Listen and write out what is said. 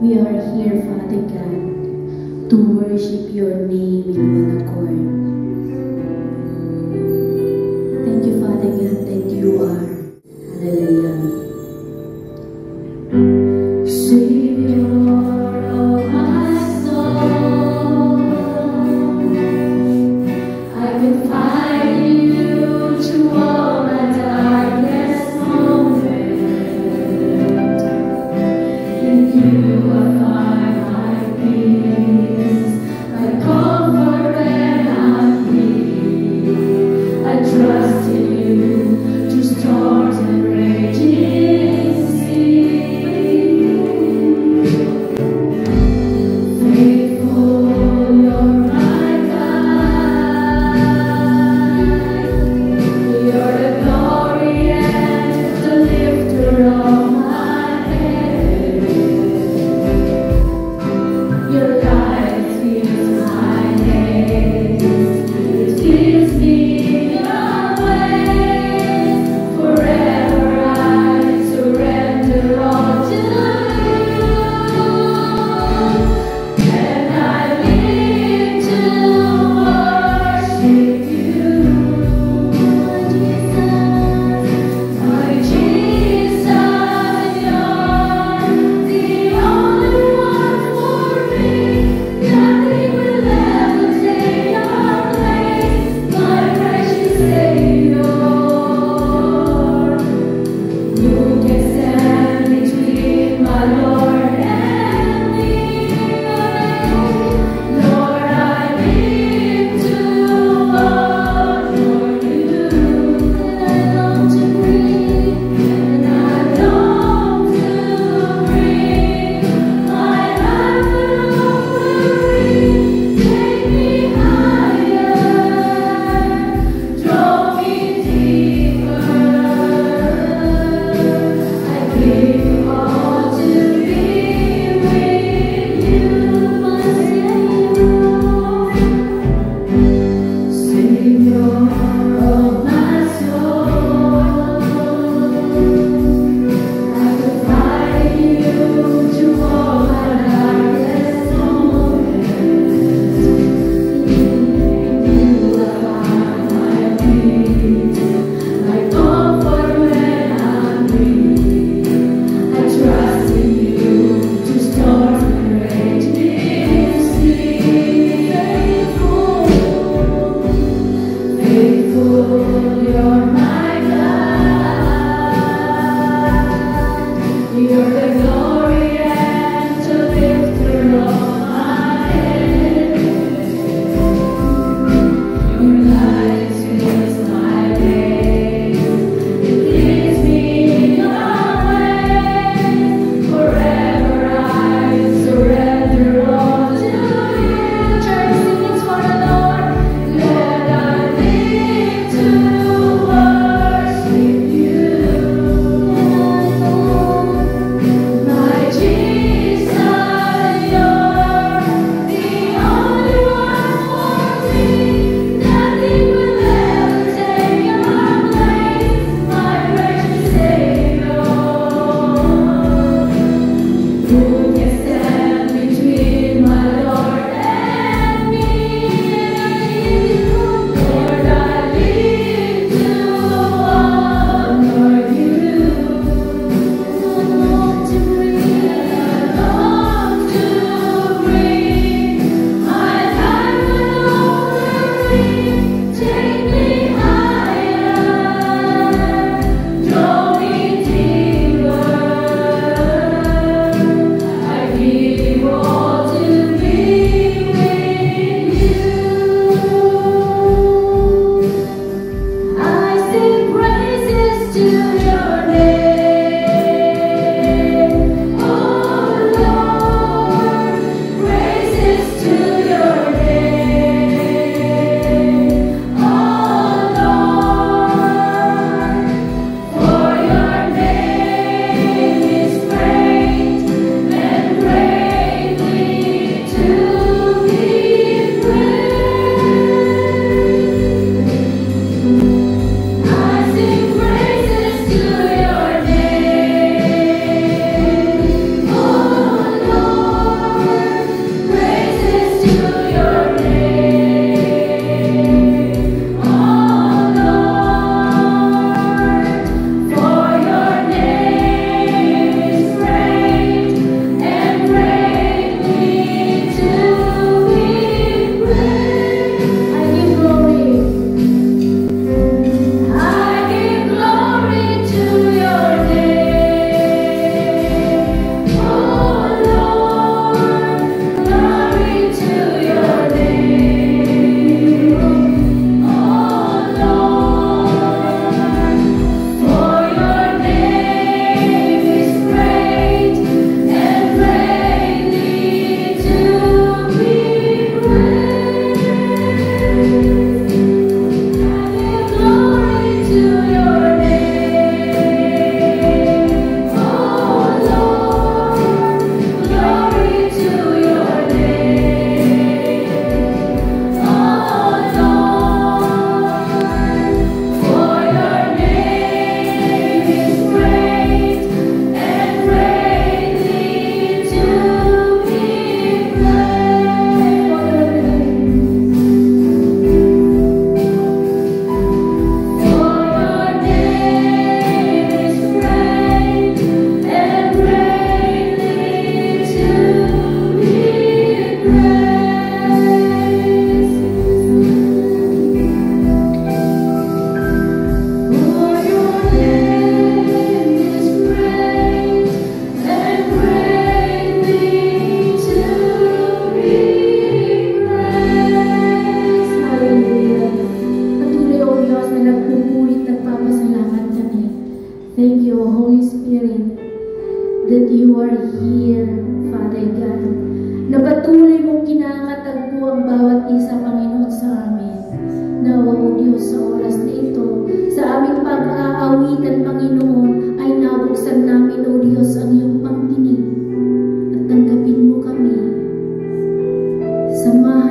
We are here, Father God, to worship your name patuloy mong kinakatagpo ang bawat isa, Panginoon, sa amin. Nawa, O Diyos, sa oras na ito, sa aming pag-aawitan, Panginoon, ay nabuksan namin, O Diyos, ang iyong pangtinig. At tanggapin mo kami. Samahan